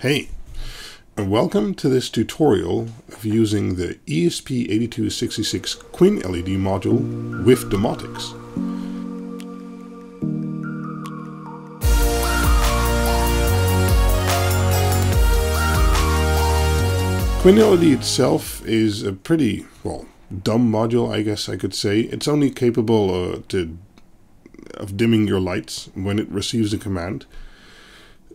Hey, and welcome to this tutorial of using the ESP8266 QuinLED module with Domoticz. Queen LED itself is a pretty, well, dumb module, I guess I could say. It's only capable uh, to, of dimming your lights when it receives a command.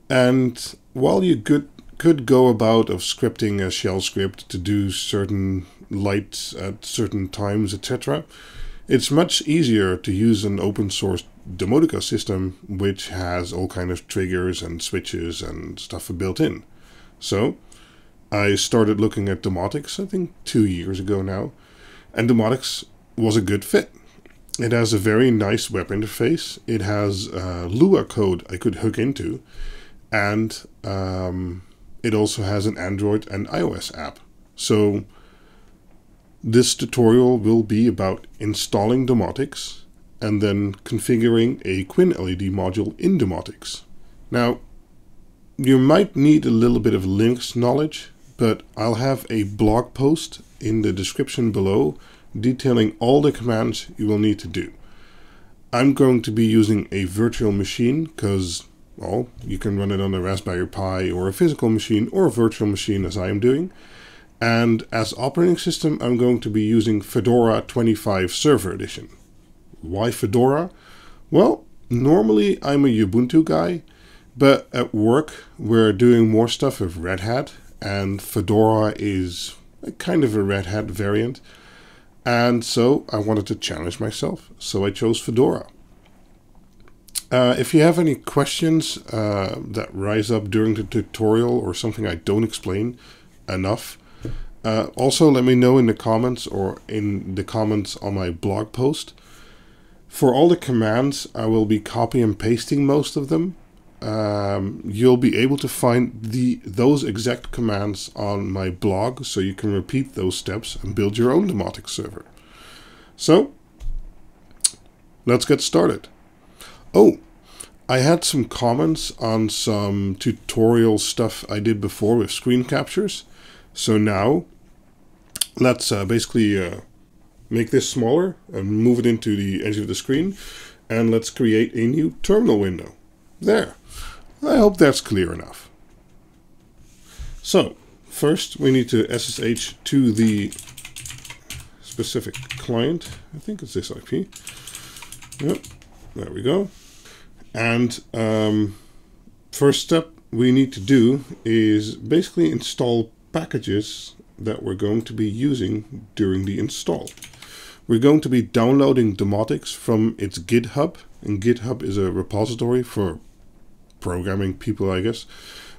And while you could could go about of scripting a shell script to do certain lights at certain times, etc., it's much easier to use an open source domotica system which has all kind of triggers and switches and stuff built in. So I started looking at Domoticz, I think two years ago now, and Domoticz was a good fit. It has a very nice web interface. It has uh, Lua code I could hook into, and um, it also has an Android and iOS app. So this tutorial will be about installing Domoticz and then configuring a QuinLED module in Domoticz. Now, you might need a little bit of Linux knowledge, but I'll have a blog post in the description below detailing all the commands you will need to do. I'm going to be using a virtual machine because well, you can run it on a Raspberry Pi or a physical machine or a virtual machine as I am doing. And as operating system, I'm going to be using Fedora 25 Server Edition. Why Fedora? Well, normally I'm a Ubuntu guy, but at work we're doing more stuff with Red Hat, and Fedora is a kind of a Red Hat variant. And so I wanted to challenge myself, so I chose Fedora. Uh, if you have any questions uh, that rise up during the tutorial or something I don't explain enough, uh, also let me know in the comments or in the comments on my blog post. For all the commands, I will be copy and pasting most of them. Um, you'll be able to find the those exact commands on my blog, so you can repeat those steps and build your own Domoticz server. So, let's get started. Oh, I had some comments on some tutorial stuff I did before with screen captures. So now, let's uh, basically uh, make this smaller and move it into the edge of the screen. And let's create a new terminal window. There. I hope that's clear enough. So, first we need to SSH to the specific client. I think it's this IP. Yep, there we go. And um, first step we need to do is basically install packages that we're going to be using during the install. We're going to be downloading Domoticz from its GitHub, and GitHub is a repository for programming people, I guess,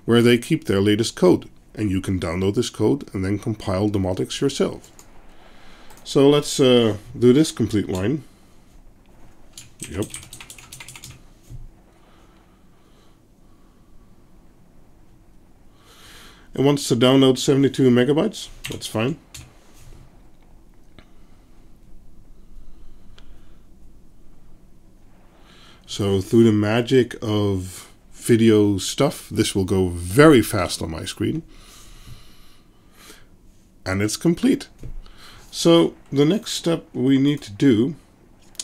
where they keep their latest code. And you can download this code and then compile Domoticz yourself. So let's uh, do this complete line. Yep. It wants to download 72 megabytes. That's fine. So through the magic of video stuff, this will go very fast on my screen. And it's complete. So the next step we need to do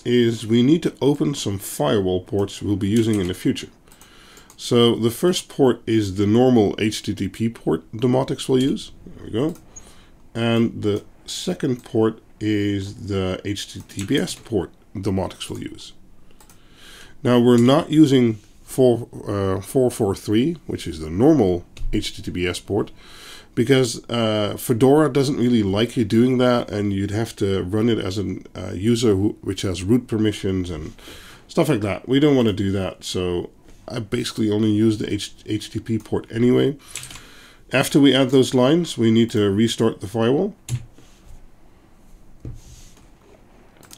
is we need to open some firewall ports we'll be using in the future. So the first port is the normal HTTP port Domoticz will use. There we go. And the second port is the HTTPS port Domoticz will use. Now we're not using 4, uh, 443, which is the normal HTTPS port, because uh, Fedora doesn't really like you doing that, and you'd have to run it as a uh, user who, which has root permissions and stuff like that. We don't want to do that, so I basically only use the H HTTP port anyway. After we add those lines, we need to restart the firewall.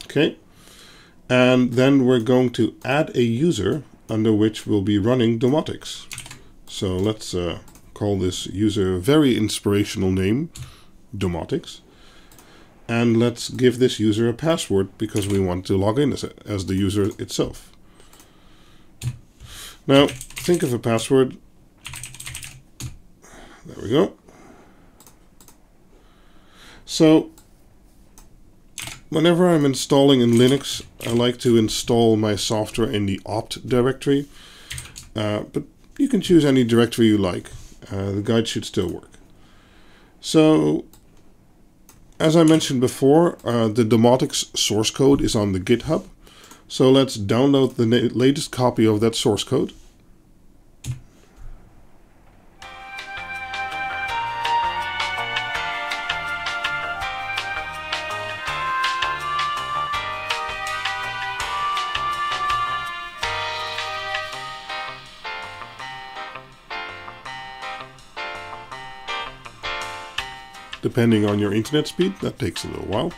Okay. And then we're going to add a user under which we'll be running Domoticz. So let's uh, call this user a very inspirational name, Domoticz. And let's give this user a password because we want to log in as, as the user itself. Now, think of a password There we go. So whenever I'm installing in Linux, I like to install my software in the opt directory. Uh, but you can choose any directory you like. Uh, the guide should still work. So, as I mentioned before, uh, the Domoticz source code is on the GitHub. So let's download the latest copy of that source code. depending on your internet speed. That takes a little while.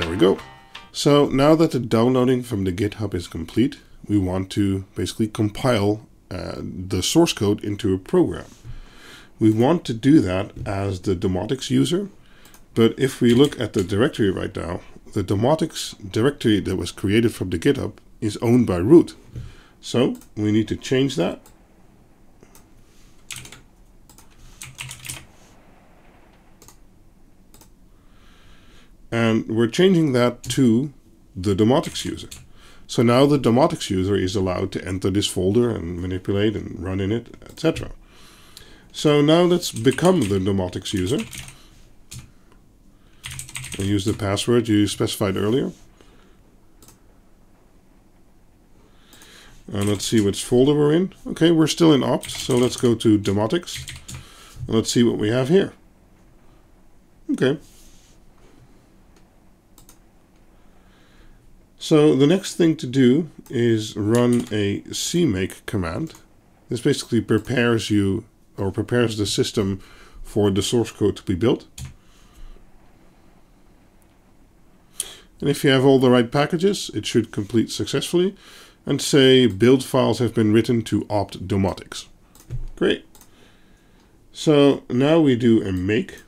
There we go. So now that the downloading from the GitHub is complete, we want to basically compile uh, the source code into a program. We want to do that as the Domoticz user, but if we look at the directory right now, the Domoticz directory that was created from the GitHub is owned by root. So we need to change that. And we're changing that to the Domoticz user. So now the Domoticz user is allowed to enter this folder and manipulate and run in it, etc. So now let's become the Domoticz user. And use the password you specified earlier. And let's see which folder we're in. Okay, we're still in opt, so let's go to Domoticz. And let's see what we have here. Okay. So the next thing to do is run a cmake command. This basically prepares you or prepares the system for the source code to be built. And if you have all the right packages, it should complete successfully and say build files have been written to opt domoticz. Great. So now we do a make.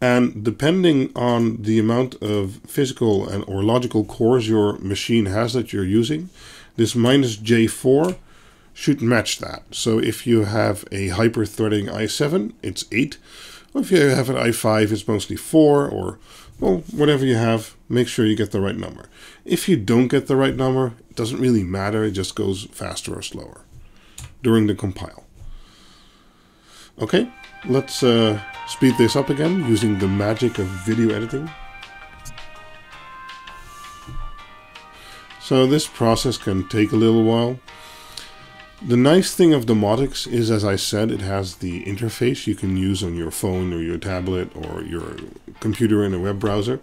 And depending on the amount of physical and or logical cores your machine has that you're using, this minus J4 should match that. So if you have a hyper-threading i7, it's 8. Or if you have an i5, it's mostly 4 or well, whatever you have, make sure you get the right number. If you don't get the right number, it doesn't really matter, it just goes faster or slower during the compile. Okay, let's uh, speed this up again using the magic of video editing. So this process can take a little while. The nice thing of Domoticz is, as I said, it has the interface you can use on your phone or your tablet or your computer in a web browser.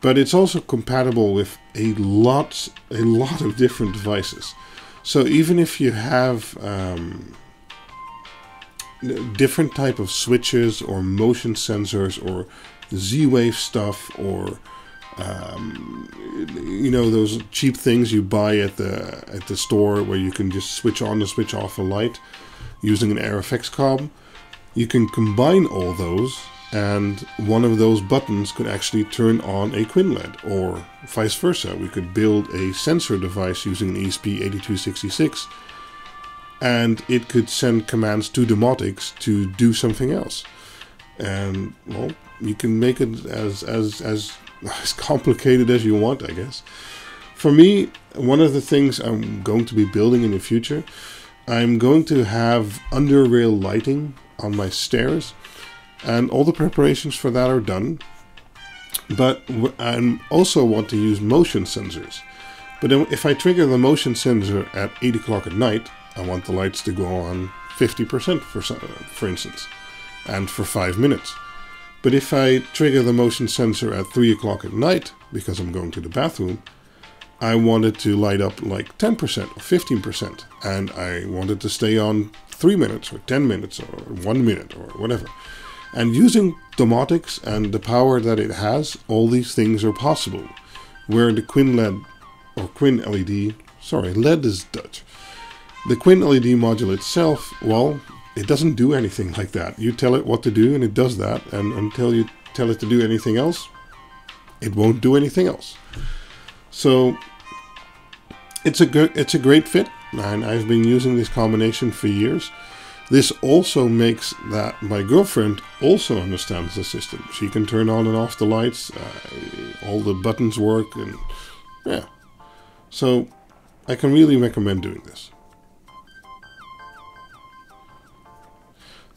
But it's also compatible with a lot, a lot of different devices. So even if you have um, different type of switches or motion sensors or Z-Wave stuff or um, you know those cheap things you buy at the at the store where you can just switch on and switch off a light using an RFXcom. You can combine all those and one of those buttons could actually turn on a QuinLED or vice versa. We could build a sensor device using an ESP8266 and it could send commands to Domoticz to do something else. And well, you can make it as as as as complicated as you want, I guess. For me, one of the things I'm going to be building in the future, I'm going to have under rail lighting on my stairs, and all the preparations for that are done. But I also want to use motion sensors. But if I trigger the motion sensor at 8 o'clock at night, I want the lights to go on 50% for, for instance, and for 5 minutes. But if I trigger the motion sensor at 3 o'clock at night, because I'm going to the bathroom, I want it to light up like 10% or 15%. And I want it to stay on 3 minutes or 10 minutes or 1 minute or whatever. And using Domoticz and the power that it has, all these things are possible. Where the QuinLED or Quinn LED, sorry, LED is Dutch. The QuinLED module itself, well, it doesn't do anything like that. You tell it what to do and it does that. And until you tell it to do anything else, it won't do anything else. So it's a good, it's a great fit, and I've been using this combination for years. This also makes that my girlfriend also understands the system. She can turn on and off the lights, uh, all the buttons work, and yeah. So I can really recommend doing this.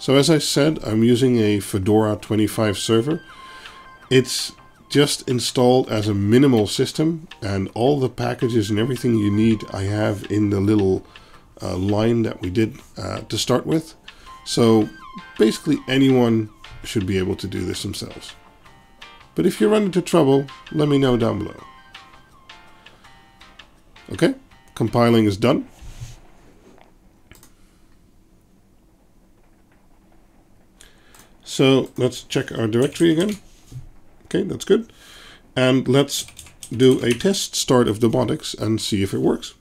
So as I said, I'm using a Fedora 25 server. It's just installed as a minimal system and all the packages and everything you need I have in the little uh, line that we did uh, to start with. So basically anyone should be able to do this themselves. But if you run into trouble, let me know down below. Okay, compiling is done. So let's check our directory again. Okay, that's good. And let's do a test start of Domoticz and see if it works.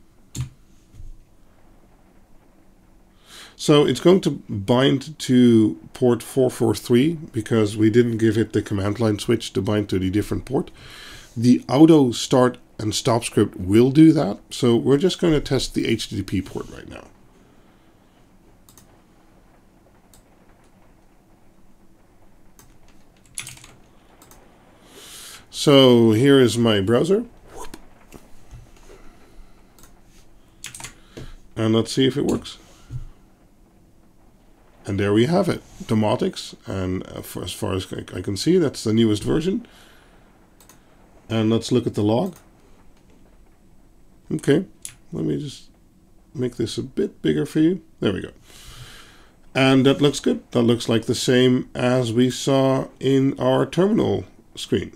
So it's going to bind to port 443 because we didn't give it the command line switch to bind to the different port. The auto start and stop script will do that. So we're just going to test the HTTP port right now. So here is my browser. And let's see if it works. And there we have it, Domoticz. And uh, as far as I can see, that's the newest version. And let's look at the log. Okay, let me just make this a bit bigger for you. There we go. And that looks good. That looks like the same as we saw in our terminal screen.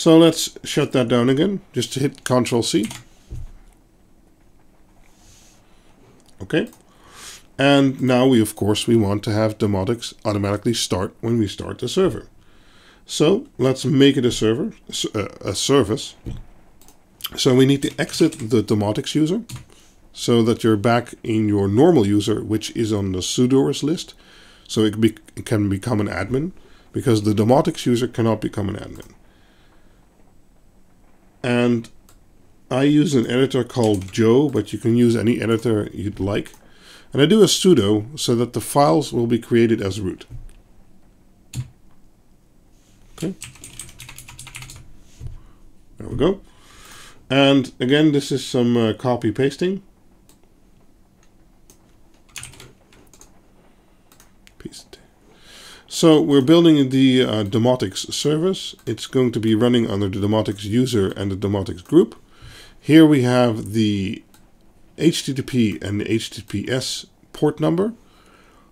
So let's shut that down again. Just hit Control C. Okay. And now we, of course, we want to have Domoticz automatically start when we start the server. So let's make it a server, uh, a service. So we need to exit the Domoticz user so that you're back in your normal user, which is on the sudoers list. So it, be, it can become an admin because the Domoticz user cannot become an admin and I use an editor called Joe, but you can use any editor you'd like. And I do a sudo so that the files will be created as root. Okay. There we go. And again, this is some uh, copy pasting. Paste. So we're building the uh, Domoticz service. It's going to be running under the Domoticz user and the Domoticz group. Here we have the HTTP and the HTTPS port number.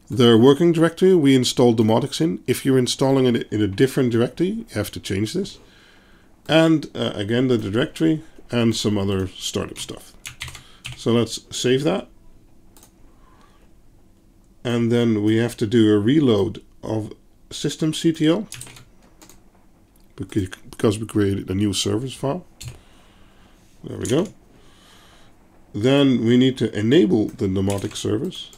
The working directory we installed Domoticz in. If you're installing it in a different directory, you have to change this. And uh, again, the directory and some other startup stuff. So let's save that. And then we have to do a reload of systemctl because we created a new service file. There we go. Then we need to enable the Domoticz service.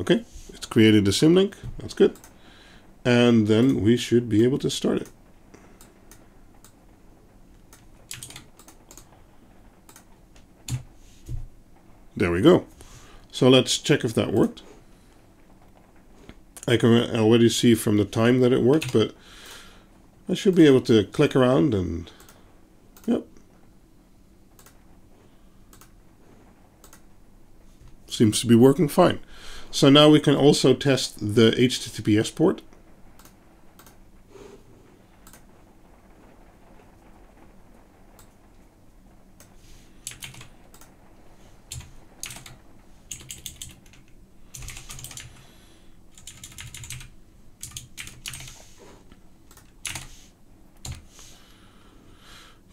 Okay, it's created a symlink. That's good. And then we should be able to start it. There we go. So let's check if that worked. I can uh, already see from the time that it worked, but I should be able to click around and, yep. Seems to be working fine. So now we can also test the HTTPS port.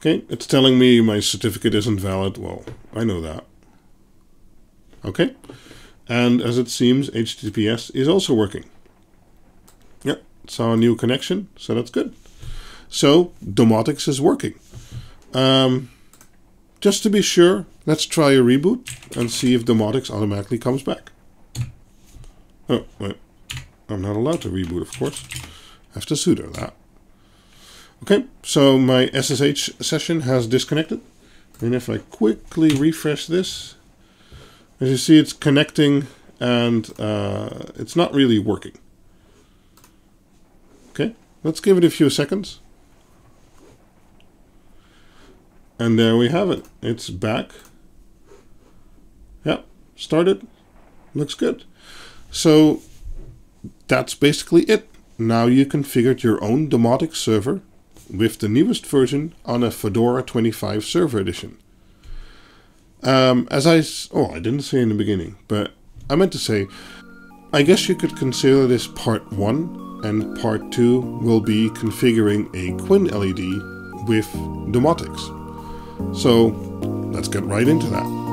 Okay, it's telling me my certificate isn't valid. Well, I know that. Okay, and as it seems, HTTPS is also working. Yep, saw a new connection, so that's good. So, Domoticz is working. Um, just to be sure, let's try a reboot and see if Domoticz automatically comes back. Oh, wait. I'm not allowed to reboot, of course. I have to sudo that. Okay, so my SSH session has disconnected. And if I quickly refresh this, as you see, it's connecting and uh, it's not really working. Okay, let's give it a few seconds. And there we have it. It's back. Yep, started. Looks good. So that's basically it. Now you configured your own Domoticz server with the newest version on a Fedora 25 server edition. Um, as I oh I didn't say in the beginning, but I meant to say, I guess you could consider this part one, and part two will be configuring a QuinLED with Domoticz. So let's get right into that.